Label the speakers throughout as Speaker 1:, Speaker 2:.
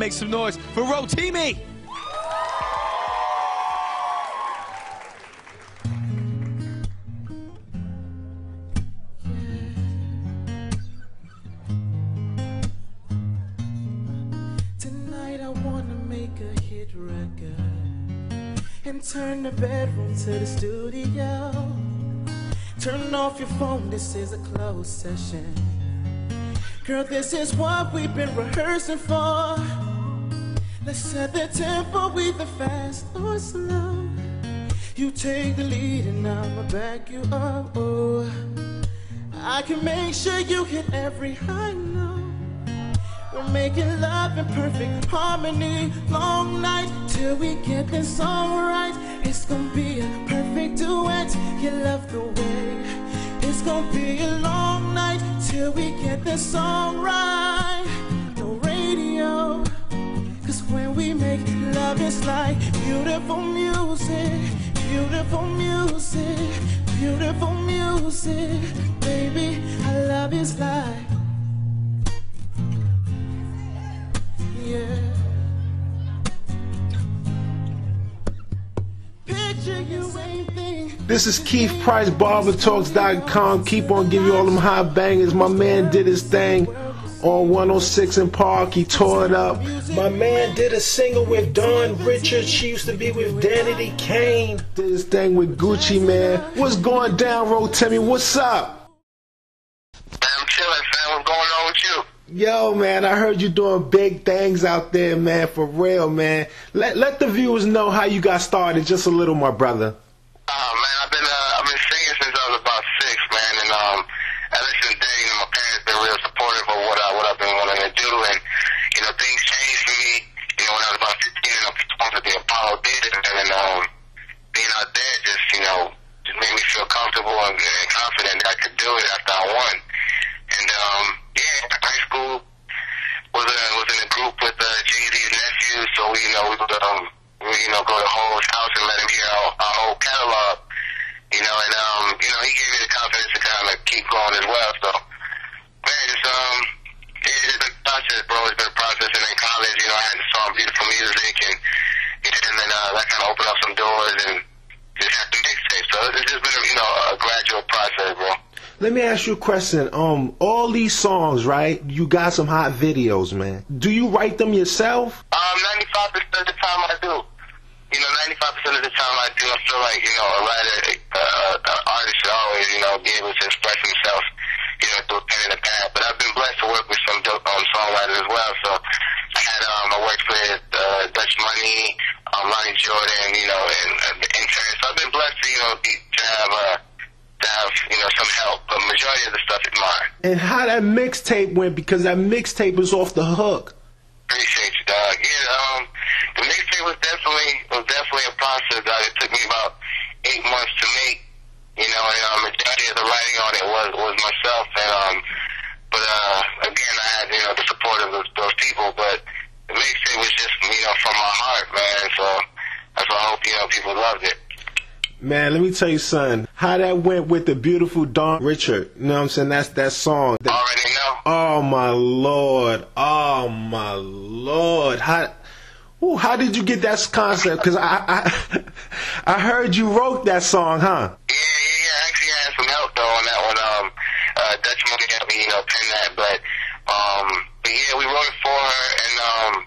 Speaker 1: Make some noise for Rotimi.
Speaker 2: Tonight I wanna make a hit record and turn the bedroom to the studio. Turn off your phone, this is a closed session. Girl, this is what we've been rehearsing for. Let's set the tempo with the fast or slow. You take the lead and I'ma back you up. Oh, I can make sure you hit every high note. We're making love in perfect harmony. Long night till we get this all right. It's gonna be a perfect duet. You love the way. It's gonna be a long night till we get this song right. No radio. We make love, it's like beautiful music. Beautiful music. Beautiful music. Baby, our love is like.
Speaker 3: This is Keith Price, BarberTalks.com. Keep on giving you all them hot bangers. My man did his thing on 106 & Park. He tore it up. My man did a single with Dawn Richards. She used to be with Danity Kane. Did his thing with Gucci Mane. What's going down, Rotimi? What's up?
Speaker 4: Man, I'm chilling, fam. What's going on with you?
Speaker 3: Yo, man, I heard you doing big things out there, man, for real, man. Let let the viewers know how you got started just a little, my brother.
Speaker 4: Oh man, I've been uh, I've been singing since I was about six, man, and um, ever since then, you know, my parents been real supportive of what I what I've been wanting to do, and you know, things changed for me. You know, when I was about 15, and I performed at the Apollo Theater, and um, being out there just you know just made me feel comfortable and, and confident that I could do it after I won. And um, yeah, high school was a, was in a group with uh, Jay Z's nephew, so we you know we would um we, you know go to Hov's house and let him hear our, our whole catalog, you know, and um you know he gave me the confidence to kind of keep going as well. So man, it's um it's been a process, bro. It's been a process, and in college, you know, I had to song beautiful music, and and uh, that kind of opened up some doors, and just had the mixtape. So it's just been you know a gradual process, bro.
Speaker 3: Let me ask you a question. Um, all these songs, right? You got some hot videos, man. Do you write them yourself?
Speaker 4: Um, 95% of the time I do. You know, 95% of the time I do. I feel like, you know, a writer, uh, an artist should always, you know, be able to express himself, you know, through a pen and a pad. But I've been blessed to work with some dope um, songwriters as well. So I had, um, I worked with uh, Dutch Money, um, Lonnie Jordan, you know, and, and the intern. So I've been blessed to, you know, be, to have, uh, to have, you know, some help. But majority of the stuff is mine.
Speaker 3: And how that mixtape went because that mixtape was off the hook.
Speaker 4: Appreciate you, dog. Yeah, um, the mixtape was definitely was definitely a process, dog. It took me about eight months to make. You know, and um, majority of the writing on it was was myself, and um, but uh, again, I had you know the support of those, those people, but the mixtape was just you know from my heart, man. So that's why I hope you know people loved it.
Speaker 3: Man, let me tell you something. How that went with the beautiful Dawn Richard. You know what I'm saying? That's that song. That-
Speaker 4: Already know.
Speaker 3: oh my lord. Oh my lord. How ooh, how did you get that concept? Because I, I I heard you wrote that song, huh?
Speaker 4: Yeah, yeah, yeah. I actually had some help though on that one. Um, uh, Dutch Money helped me, you know, pen that, but um, but yeah, we wrote it for her, and um,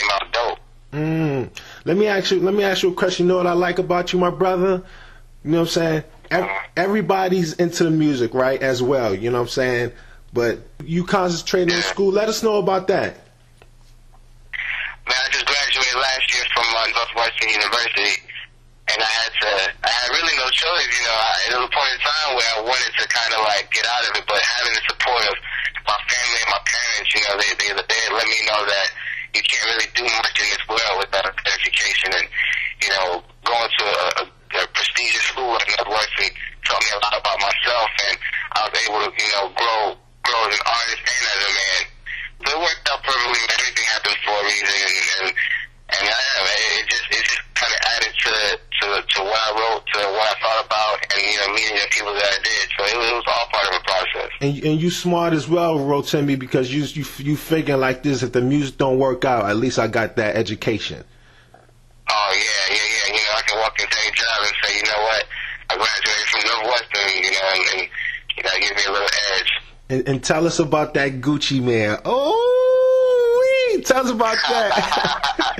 Speaker 4: came out dope.
Speaker 3: Mm. Let me ask you. Let me ask you a question. You know what I like about you, my brother? You know what I'm saying? Ev- Everybody's into the music, right? As well. You know what I'm saying? But you concentrating in school. Let us know about that.
Speaker 4: Man, I just graduated last year from uh, Northwestern University, and I had to, I had really no choice, you know. I, there was a point in time where I wanted to kind of like get out of it, but having the support of my family and my parents, you know, they, they, they let me know that you can't really do much in this world without an education, and, you know, going to a, a, a prestigious school like Northwestern taught me a lot about myself, and I was able to, you know, grow grow as an artist and as a man. So it worked out perfectly. Everything happened for a reason, and and, and I, it just it just kind of added to to to what I wrote, to what I thought about, and you know meeting the people that I did. So it, it was all part of a process.
Speaker 3: And and you smart as well, Rotimi, because you you you figuring like this. If the music don't work out, at least I got that education.
Speaker 4: Oh yeah, yeah, yeah. You know, I can walk into any job and say, you know what, I graduated from Northwestern, you know, and, and you know, give me a little edge.
Speaker 3: And, and tell us about that Gucci Mane. Oh, tell us about that.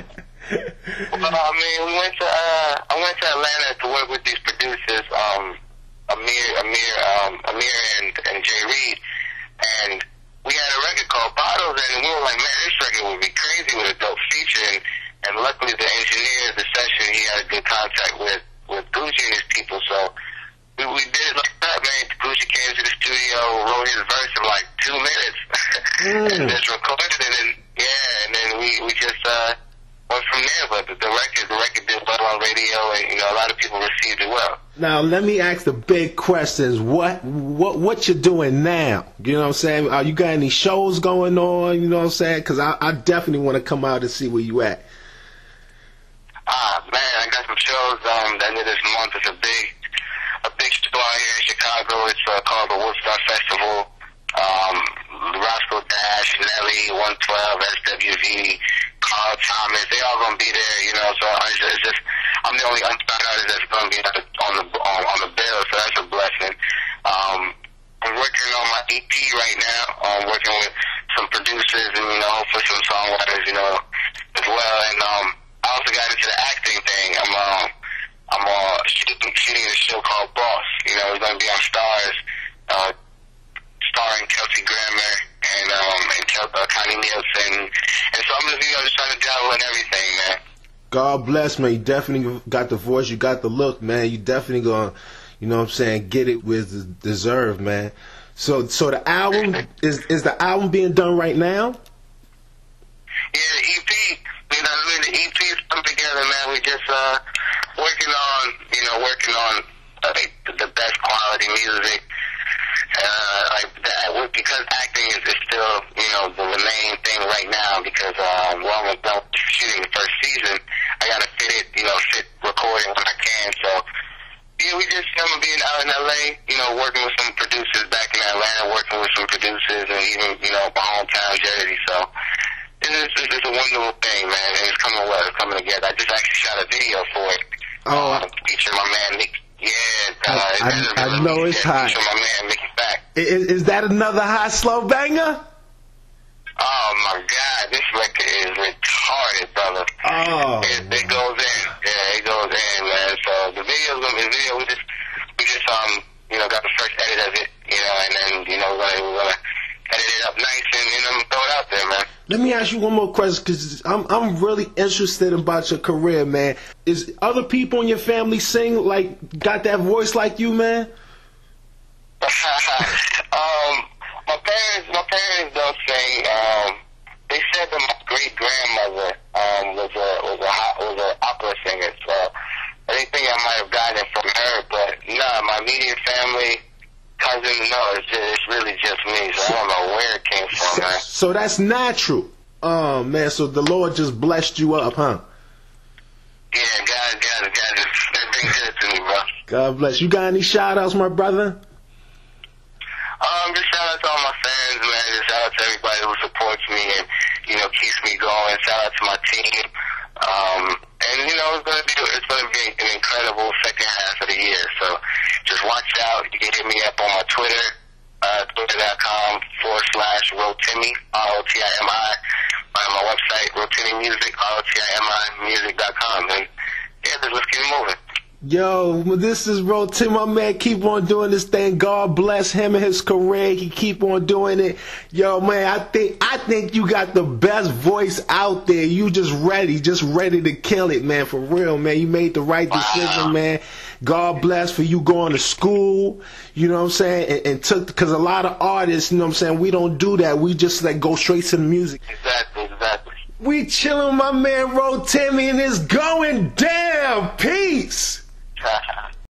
Speaker 4: well, I mean, we went to uh, I went to Atlanta to work with these producers, um, Amir, Amir, um, Amir, and and Jay Reed, and we had a record called Bottles, and we were like, man, this record would be crazy with a dope feature, and, and luckily the engineer, the session, he had a good contact with with Gucci and his people, so we, we did it like that, man. Gucci came to the studio, wrote his verse in like two minutes, and just recorded it, and then yeah, and then we we just uh went from there. But the, the record, the record did well on radio, and you know a lot of people received it well.
Speaker 3: now let me ask the big questions. What what what you doing now? You know what I'm saying? Are you got any shows going on? You know what I'm saying? Because I, I definitely want to come out and see where you at.
Speaker 4: Ah, man, I got some shows um the end of this month. It's a big a big show out here in Chicago. It's uh, called the Woodstock Festival. Um, Roscoe Dash, Nelly, 112, SWV, Carl Thomas, they all gonna be there, you know. So I just, it's just I'm the only unsigned artist that's gonna be on the on the on, on the bill, so that's a blessing. Um, I'm working on my EP right now. I'm working with some producers and you know hopefully some songwriters, you know, as well. And um, I also got into the acting thing. I'm um, I'm uh, shooting, shooting a show called Boss. You know, it's gonna be on Starz. Uh, starring Kelsey Grammer and um and Kel- uh, Connie Nielsen. And so I'm just you know just trying to dabble in everything, man.
Speaker 3: God bless, man. You definitely got the voice. You got the look, man. You definitely gonna, you know what I'm saying, get it with the deserve, man. So, so the album is is the album being done right now?
Speaker 4: Yeah, the EP, you know, I mean, the EP is come together, man. We just uh working on, you know, working on uh, the best quality music. Uh, like because acting is, is still, you know, the main thing right now. Because um, we're almost done shooting the first season, I gotta fit it, you know, fit recording when I can. So yeah, we just I'm being out in LA, you know, working with some producers back in Atlanta, working with some producers, and even you know my hometown Jersey. So it's, it's, it's a wonderful thing, man, and it's coming well, it's coming together. I just actually shot a video for it.
Speaker 3: Oh.
Speaker 4: um, featuring my man Nick. Yeah, uh,
Speaker 3: I- I- I know it's hot.
Speaker 4: Featuring my man.
Speaker 3: Is, is that another hot slow banger?
Speaker 4: Oh my God, this record is retarded, brother.
Speaker 3: Oh,
Speaker 4: It, it goes in. Yeah, it goes in, man. So the video's gonna be the video. We just we just um you know got the first edit of it, you know, and then you know we're gonna, we're gonna edit it up nice and you know throw it out there, man.
Speaker 3: let me ask you one more question because I'm I'm really interested about your career, man. Is other people in your family sing like got that voice like you, man?
Speaker 4: um, my parents, my parents don't sing. Um, they said that my great grandmother um was a was a was an opera singer, so I think I might have gotten it from her. But no, my immediate family, cousins, no, it's just, it's really just me. So I don't know where it came from, man.
Speaker 3: So that's natural. Oh man, so the Lord just blessed you up, huh?
Speaker 4: Yeah, God, God, God, it's been good to me, bro.
Speaker 3: God bless. You got any shout outs, my brother?
Speaker 4: Um, just shout out to all my fans, man. Just shout out to everybody who supports me and you know keeps me going. Shout out to my team. Um, and you know it's gonna be it's gonna be an incredible second half of the year. So just watch out. You can hit me up on my Twitter, uh, twitter.com forward slash Rotimi R O T I M I. My website, Rotimi Music R O T I M I music.com. And yeah, just let's keep moving.
Speaker 3: Yo, this is Ro Tim, my man. Keep on doing this thing. God bless him and his career. He keep on doing it. Yo, man, I think I think you got the best voice out there. You just ready, just ready to kill it, man. For real, man. You made the right decision, man. God bless for you going to school. You know what I'm saying? And, and took because a lot of artists, you know what I'm saying. We don't do that. We just like go straight to the music.
Speaker 4: Exactly, exactly.
Speaker 3: We chilling, my man. Rotimi, and it's going down. Peace trash.